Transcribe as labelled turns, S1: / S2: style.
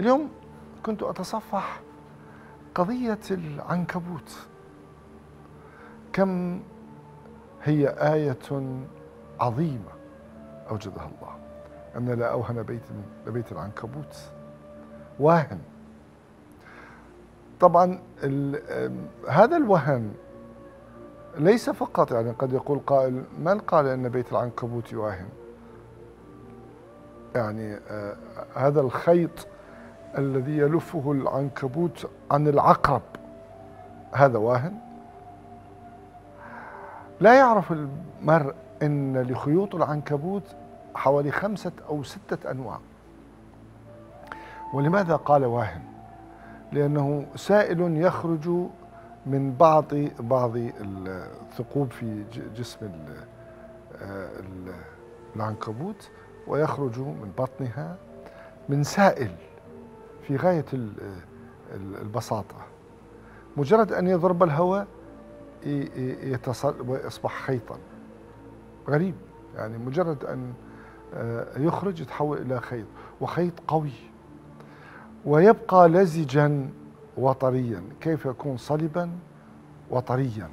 S1: اليوم كنت أتصفح قضية العنكبوت. كم هي آية عظيمة أوجدها الله. أن لا أوهن بيت لبيت العنكبوت واهن طبعا هذا الوهن ليس فقط يعني قد يقول قائل من قال أن بيت العنكبوت يواهن يعني آه هذا الخيط الذي يلفه العنكبوت عن العقرب. هذا واهن. لا يعرف المرء إن لخيوط العنكبوت حوالي خمسة أو ستة أنواع. ولماذا قال واهن؟ لأنه سائل يخرج من بعض بعض الثقوب في جسم العنكبوت ويخرج من بطنها من سائل. في غاية البساطة. مجرد أن يضرب الهواء يتصل ويصبح خيطا. غريب. يعني مجرد أن يخرج يتحول إلى خيط. وخيط قوي. ويبقى لزجا وطريا. كيف يكون صلبا؟ وطريا.